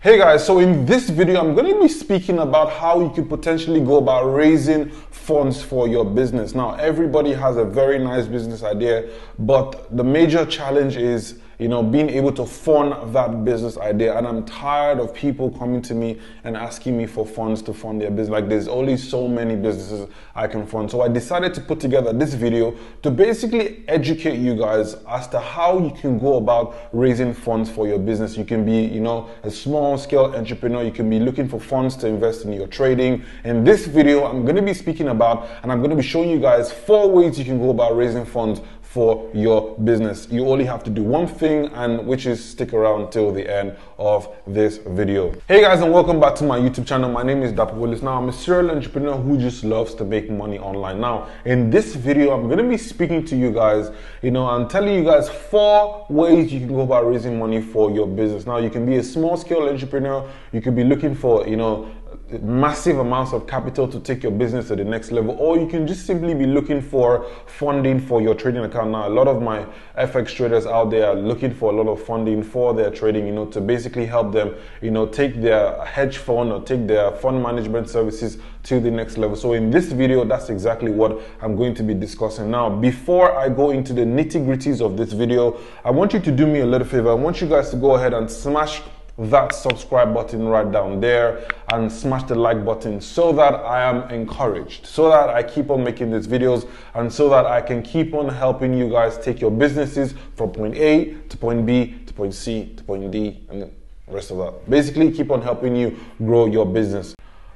Hey guys, so in this video, I'm going to be speaking about how you could potentially go about raising funds for your business. Now, everybody has a very nice business idea, but the major challenge is you know, being able to fund that business idea. And I'm tired of people coming to me and asking me for funds to fund their business. Like there's only so many businesses I can fund. So I decided to put together this video to basically educate you guys as to how you can go about raising funds for your business. You can be, you know, a small scale entrepreneur. You can be looking for funds to invest in your trading. In this video, I'm going to be speaking about and I'm going to be showing you guys four ways you can go about raising funds for your business. You only have to do one thing and which is stick around till the end of this video. Hey guys and welcome back to my YouTube channel. My name is Dapo Willis. Now I'm a serial entrepreneur who just loves to make money online. Now in this video I'm going to be speaking to you guys, you know, I'm telling you guys four ways you can go about raising money for your business. Now you can be a small scale entrepreneur, you could be looking for, you know, massive amounts of capital to take your business to the next level, or you can just simply be looking for funding for your trading account. Now, a lot of my FX traders out there are looking for a lot of funding for their trading, you know, to basically help them, you know, take their hedge fund or take their fund management services to the next level. So in this video, that's exactly what I'm going to be discussing. Now, before I go into the nitty gritties of this video, I want you to do me a little favor. I want you guys to go ahead and smash that subscribe button right down there and smash the like button so that I am encouraged, so that I keep on making these videos and so that I can keep on helping you guys take your businesses from point A to point B to point C to point D and the rest of that. Basically, keep on helping you grow your business.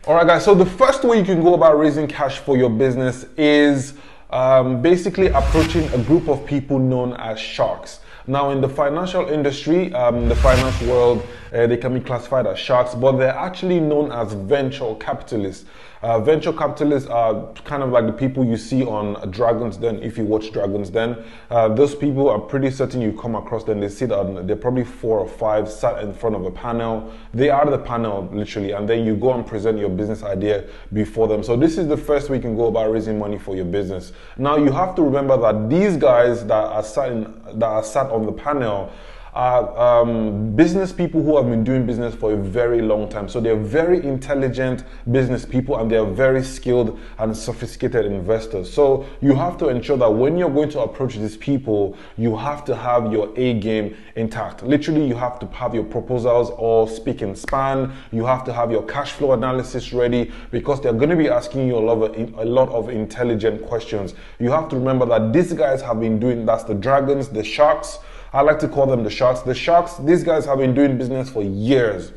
All right, guys, so the first way you can go about raising cash for your business is um, basically approaching a group of people known as sharks. Now, in the financial industry, um, the finance world, uh, they can be classified as sharks, but they're actually known as venture capitalists. Uh, venture capitalists are kind of like the people you see on Dragon's Den. If you watch Dragon's Den, uh, those people are pretty certain you come across them. They sit on, they're probably four or five sat in front of a panel. They are the panel literally, and then you go and present your business idea before them. So this is the first way you can go about raising money for your business. Now you have to remember that these guys that are sat in, that are sat on the panel are um, business people who have been doing business for a very long time. So they're very intelligent business people and they're very skilled and sophisticated investors. So you have to ensure that when you're going to approach these people, you have to have your A game intact. Literally, you have to have your proposals all speak in span. You have to have your cash flow analysis ready because they're going to be asking you a lot of, a lot of intelligent questions. You have to remember that these guys have been doing that's the dragons, the sharks I like to call them the sharks. The sharks, these guys have been doing business for years.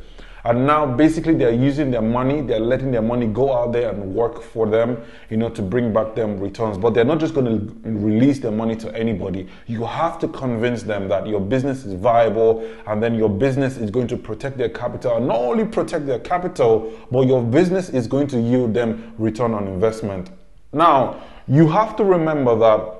And now basically they're using their money, they're letting their money go out there and work for them, you know, to bring back them returns. But they're not just going to release their money to anybody. You have to convince them that your business is viable and then your business is going to protect their capital. And not only protect their capital, but your business is going to yield them return on investment. Now, you have to remember that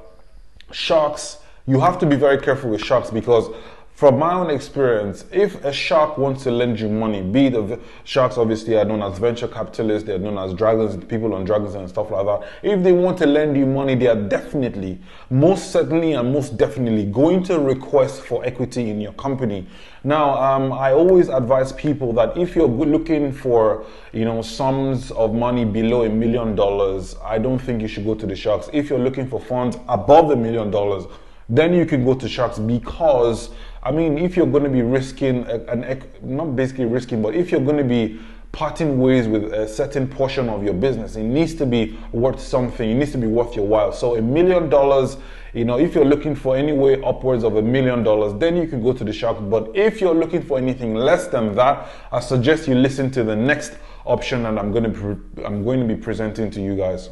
sharks you have to be very careful with sharks because from my own experience, if a shark wants to lend you money, be the sharks obviously are known as venture capitalists, they're known as dragons, people on dragons and stuff like that. If they want to lend you money, they are definitely, most certainly and most definitely going to request for equity in your company. Now, um, I always advise people that if you're looking for, you know, sums of money below a million dollars, I don't think you should go to the sharks. If you're looking for funds above a million dollars, then you can go to sharks because I mean, if you're going to be risking an not basically risking, but if you're going to be parting ways with a certain portion of your business, it needs to be worth something. It needs to be worth your while. So a million dollars, you know, if you're looking for anywhere upwards of a million dollars, then you can go to the shark. But if you're looking for anything less than that, I suggest you listen to the next option that I'm going to I'm going to be presenting to you guys.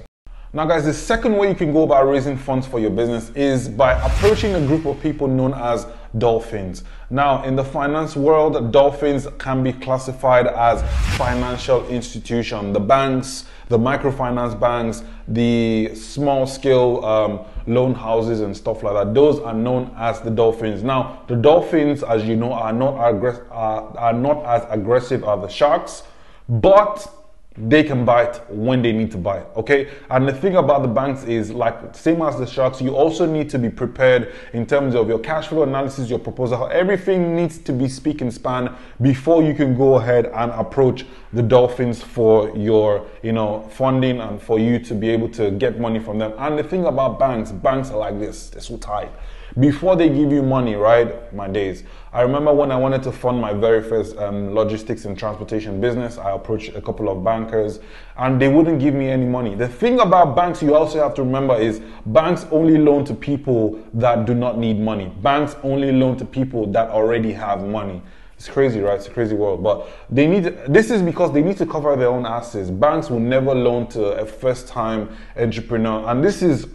Now guys, the second way you can go about raising funds for your business is by approaching a group of people known as dolphins. Now, in the finance world, dolphins can be classified as financial institution. The banks, the microfinance banks, the small scale um, loan houses and stuff like that, those are known as the dolphins. Now, the dolphins, as you know, are not, are, are not as aggressive as the sharks, but they can buy it when they need to buy it okay? And the thing about the banks is like same as the sharks you also need to be prepared in terms of your cash flow analysis your proposal everything needs to be speak and span before you can go ahead and approach the dolphins for your you know funding and for you to be able to get money from them. And the thing about banks banks are like this they're so tight before they give you money, right? My days. I remember when I wanted to fund my very first um, logistics and transportation business, I approached a couple of bankers and they wouldn't give me any money. The thing about banks you also have to remember is banks only loan to people that do not need money. Banks only loan to people that already have money. It's crazy, right? It's a crazy world. But they need this is because they need to cover their own assets. Banks will never loan to a first time entrepreneur. And this is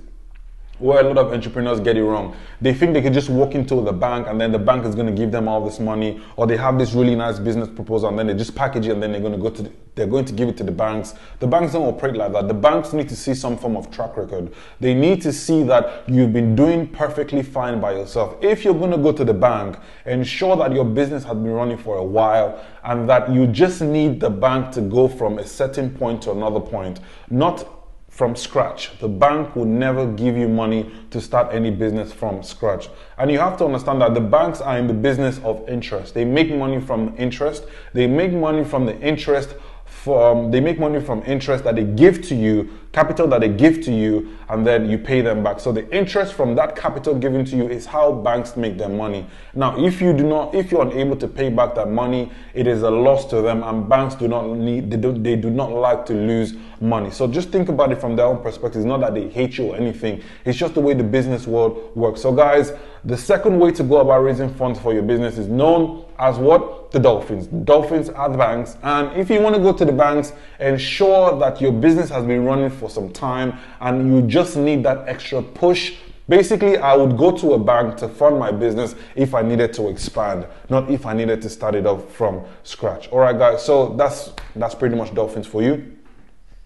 where a lot of entrepreneurs get it wrong. They think they can just walk into the bank and then the bank is going to give them all this money, or they have this really nice business proposal and then they just package it and then they're going to go to the, they're going to give it to the banks. The banks don't operate like that. The banks need to see some form of track record. They need to see that you've been doing perfectly fine by yourself. If you're going to go to the bank, ensure that your business has been running for a while and that you just need the bank to go from a certain point to another point, not from scratch. The bank will never give you money to start any business from scratch. And you have to understand that the banks are in the business of interest. They make money from interest. They make money from the interest from they make money from interest that they give to you capital that they give to you and then you pay them back so the interest from that capital given to you is how banks make their money now if you do not if you're unable to pay back that money it is a loss to them and banks do not need they do, they do not like to lose money so just think about it from their own perspective it's not that they hate you or anything it's just the way the business world works so guys the second way to go about raising funds for your business is known as what? The dolphins. Dolphins are the banks. And if you want to go to the banks, ensure that your business has been running for some time and you just need that extra push. Basically, I would go to a bank to fund my business if I needed to expand, not if I needed to start it off from scratch. All right, guys. So that's that's pretty much dolphins for you.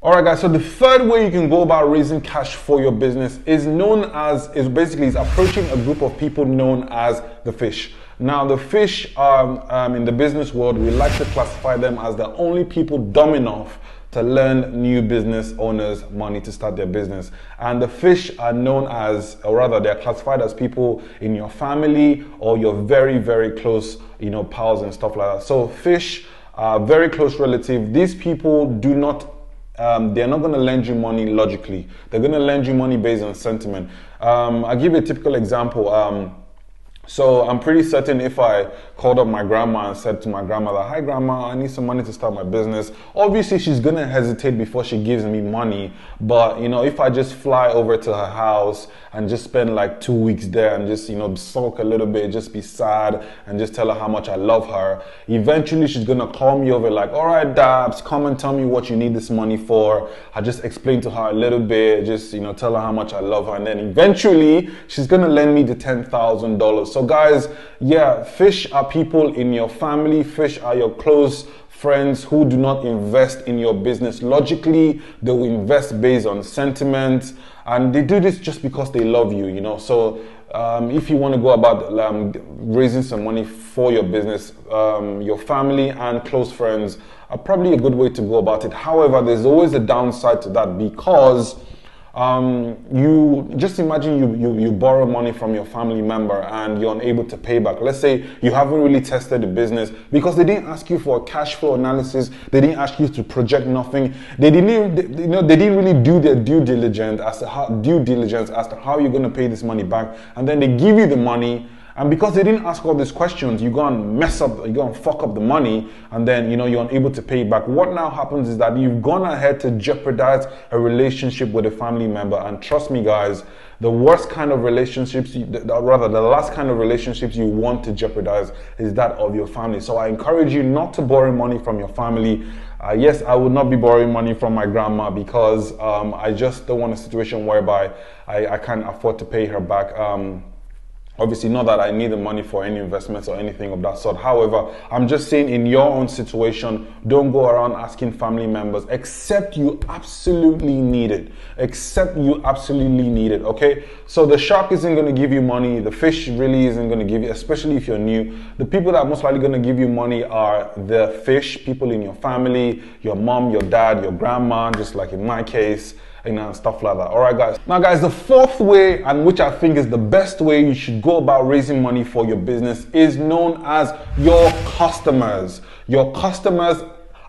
All right, guys. So the third way you can go about raising cash for your business is known as is basically is approaching a group of people known as the fish. Now, the fish um, um, in the business world, we like to classify them as the only people dumb enough to lend new business owners money to start their business. And the fish are known as, or rather, they're classified as people in your family or your very, very close, you know, pals and stuff like that. So, fish are very close relative. These people do not um, they're not going to lend you money logically. They're going to lend you money based on sentiment. Um, I'll give you a typical example. Um, so I'm pretty certain if I called up my grandma and said to my grandmother, Hi grandma, I need some money to start my business. Obviously she's gonna hesitate before she gives me money. But you know, if I just fly over to her house and just spend like two weeks there and just, you know, sulk a little bit, just be sad and just tell her how much I love her, eventually she's gonna call me over like, all right, Dabs, come and tell me what you need this money for. I just explain to her a little bit, just, you know, tell her how much I love her. And then eventually she's gonna lend me the $10,000. So guys, yeah, fish are people in your family, fish are your close friends who do not invest in your business logically, they will invest based on sentiment, and they do this just because they love you, you know. So um, if you want to go about um, raising some money for your business, um, your family and close friends are probably a good way to go about it. However, there's always a downside to that because um, you just imagine you, you, you borrow money from your family member and you're unable to pay back. Let's say you haven't really tested the business because they didn't ask you for a cash flow analysis. They didn't ask you to project nothing. They didn't, they, you know, they didn't really do their due diligence as to how, due diligence as to how you're going to pay this money back. And then they give you the money and because they didn't ask all these questions, you go and mess up, you go and fuck up the money, and then you know you're unable to pay back. What now happens is that you've gone ahead to jeopardize a relationship with a family member. And trust me, guys, the worst kind of relationships, rather the last kind of relationships you want to jeopardize is that of your family. So I encourage you not to borrow money from your family. Uh, yes, I would not be borrowing money from my grandma because um, I just don't want a situation whereby I, I can't afford to pay her back. Um, Obviously, not that I need the money for any investments or anything of that sort. However, I'm just saying in your own situation, don't go around asking family members except you absolutely need it. Except you absolutely need it. Okay? So the shark isn't going to give you money. The fish really isn't going to give you, especially if you're new. The people that are most likely going to give you money are the fish, people in your family, your mom, your dad, your grandma, just like in my case you uh, know, stuff like that. All right, guys. Now, guys, the fourth way, and which I think is the best way you should go about raising money for your business, is known as your customers. Your customers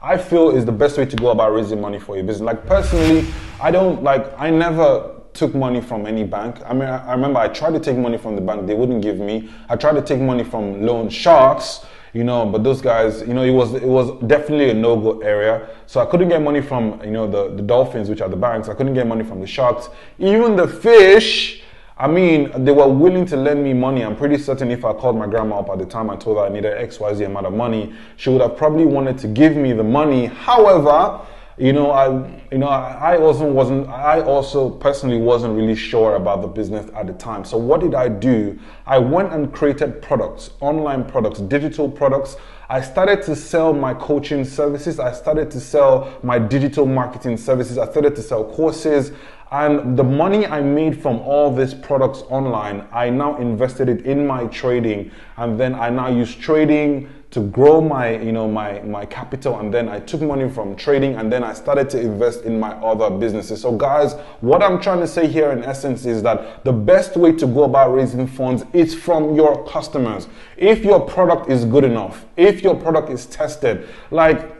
I feel is the best way to go about raising money for your business. Like personally, I don't like I never took money from any bank. I mean, I remember I tried to take money from the bank, they wouldn't give me. I tried to take money from loan sharks you know. But those guys, you know, it was it was definitely a no go area. So I couldn't get money from you know the the dolphins, which are the banks. I couldn't get money from the sharks, even the fish. I mean, they were willing to lend me money. I'm pretty certain if I called my grandma up at the time, I told her I needed XYZ amount of money, she would have probably wanted to give me the money. However, you know, I, you know, I also wasn't, I also personally wasn't really sure about the business at the time. So what did I do? I went and created products, online products, digital products. I started to sell my coaching services. I started to sell my digital marketing services. I started to sell courses. And the money I made from all these products online, I now invested it in my trading. And then I now use trading to grow my, you know, my, my capital. And then I took money from trading and then I started to invest in my other businesses. So guys, what I'm trying to say here in essence is that the best way to go about raising funds is from your customers. If your product is good enough, if your product is tested, like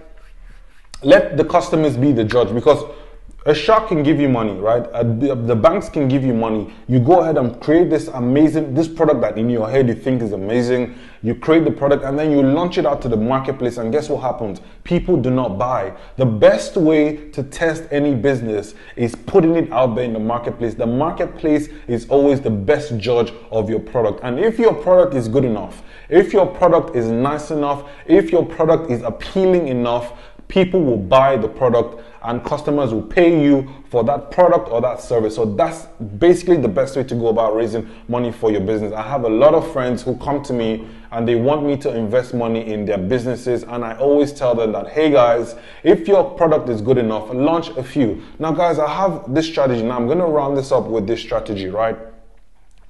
let the customers be the judge because a shark can give you money, right? the banks can give you money. You go ahead and create this amazing, this product that in your head you think is amazing. You create the product and then you launch it out to the marketplace. And guess what happens? People do not buy. The best way to test any business is putting it out there in the marketplace. The marketplace is always the best judge of your product. And if your product is good enough, if your product is nice enough, if your product is appealing enough, people will buy the product and customers will pay you for that product or that service. So that's basically the best way to go about raising money for your business. I have a lot of friends who come to me and they want me to invest money in their businesses and I always tell them that hey guys, if your product is good enough, launch a few. Now guys, I have this strategy. Now I'm going to round this up with this strategy, right?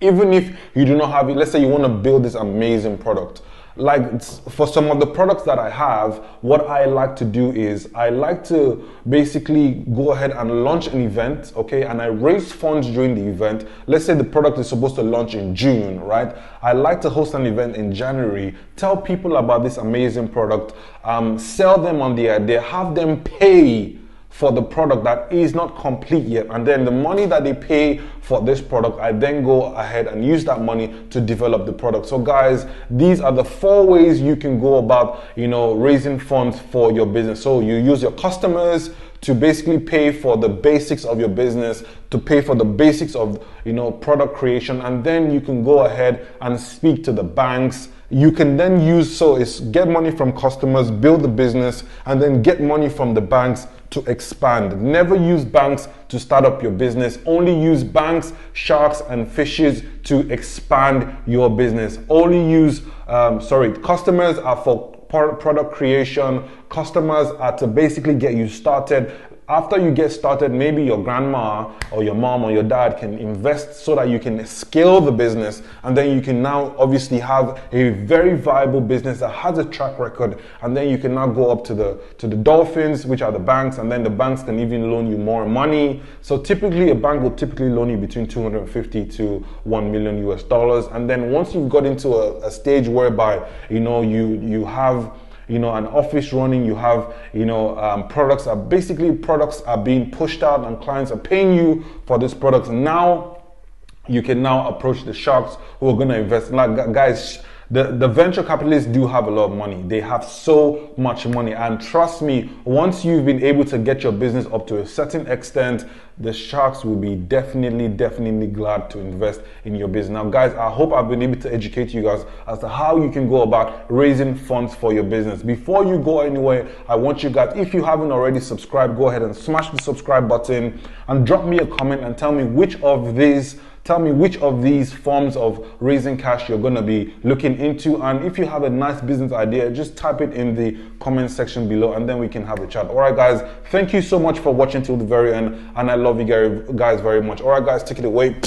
Even if you do not have it, let's say you want to build this amazing product like for some of the products that I have, what I like to do is I like to basically go ahead and launch an event, okay, and I raise funds during the event. Let's say the product is supposed to launch in June, right? I like to host an event in January, tell people about this amazing product, um, sell them on the idea, have them pay for the product that is not complete yet. And then the money that they pay for this product, I then go ahead and use that money to develop the product. So guys, these are the four ways you can go about, you know, raising funds for your business. So you use your customers, to basically pay for the basics of your business, to pay for the basics of, you know, product creation. And then you can go ahead and speak to the banks. You can then use, so it's get money from customers, build the business, and then get money from the banks to expand. Never use banks to start up your business. Only use banks, sharks, and fishes to expand your business. Only use, um, sorry, customers are for product creation. Customers are to basically get you started after you get started, maybe your grandma or your mom or your dad can invest so that you can scale the business. And then you can now obviously have a very viable business that has a track record. And then you can now go up to the, to the dolphins, which are the banks. And then the banks can even loan you more money. So typically a bank will typically loan you between 250 to 1 million US dollars. And then once you've got into a, a stage whereby, you know, you, you have you know, an office running, you have, you know, um, products are basically products are being pushed out and clients are paying you for these products. Now you can now approach the sharks who are going to invest. Like guys, the, the venture capitalists do have a lot of money. They have so much money. And trust me, once you've been able to get your business up to a certain extent, the sharks will be definitely, definitely glad to invest in your business. Now, guys, I hope I've been able to educate you guys as to how you can go about raising funds for your business. Before you go anywhere, I want you guys, if you haven't already subscribed, go ahead and smash the subscribe button and drop me a comment and tell me which of these Tell me which of these forms of raising cash you're going to be looking into. And if you have a nice business idea, just type it in the comment section below and then we can have a chat. All right, guys, thank you so much for watching till the very end. And I love you guys very much. All right, guys, take it away.